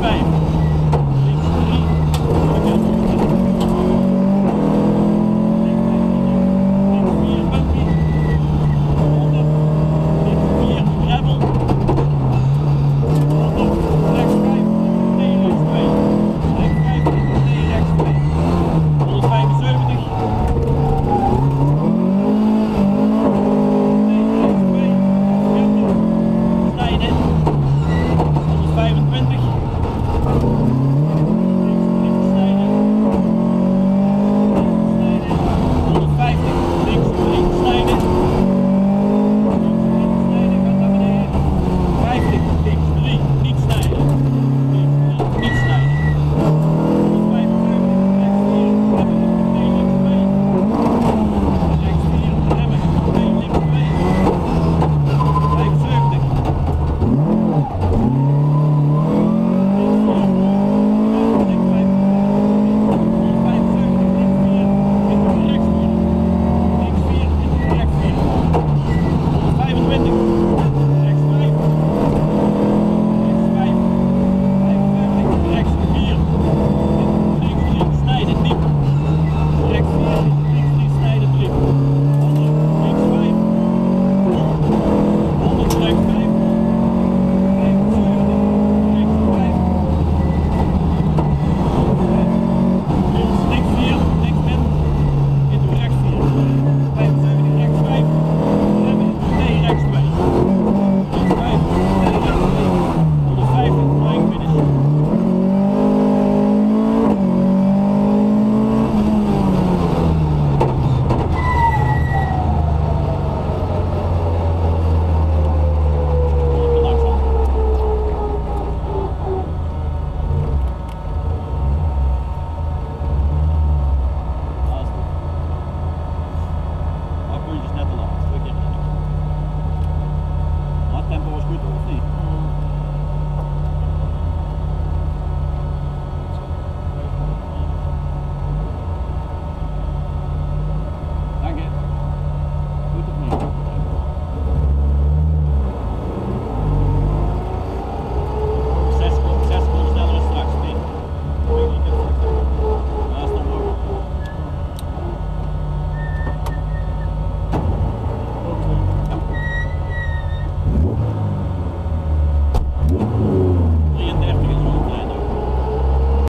Muito.